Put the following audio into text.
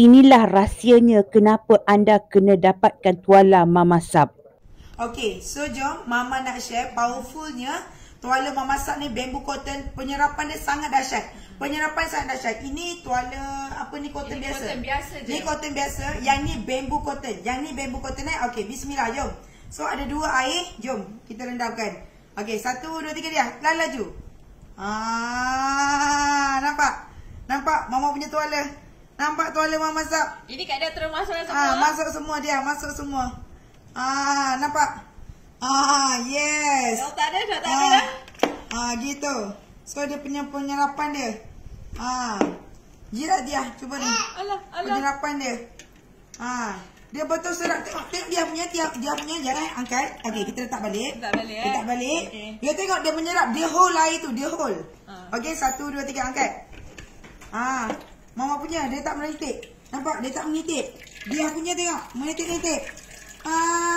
Inilah rahsianya kenapa anda kena dapatkan tuala Mama Sab. Okay, so jom Mama nak share powerfulnya tuala memasak ni bamboo cotton penyerapan dia sangat dahsyat. Penyerapan sangat dahsyat. Ini tuala apa ni cotton Ini biasa. cotton biasa je. Ni cotton biasa, yang ni bamboo cotton. Yang ni bamboo cotton eh. Okay, bismillah jom. So ada dua air, jom kita rendamkan. Okay, satu, dua, tiga dia. Lala laju. Ah, nampak? Nampak mama punya tuala? Nampak tuala mama masak? Ini kat dia terus masuk dah semua. Ah, masuk semua dia, masuk semua. Ah, nampak? Ah, yes. Dah tak ada, dah tak ada dah. Ah, gitu. So dia punya penyerapan dia. Ah. Jirat dia, cuba ni. Alah, alah. Penyerapan dia. Ah. Dia betul serat. Tengok, tengok dia punya, dia, dia punya jangan angkat. Okey, kita letak balik. Letak balik, eh. Letak balik. Okey. Dia tengok dia menyerap, dia hold air tu, dia hold. Ah. Okey, satu, dua, tiga, angkat. Ah, Mama punya dia tak menitik. Nampak dia tak menitik. Dia punya tengok menitik-nitik. Ah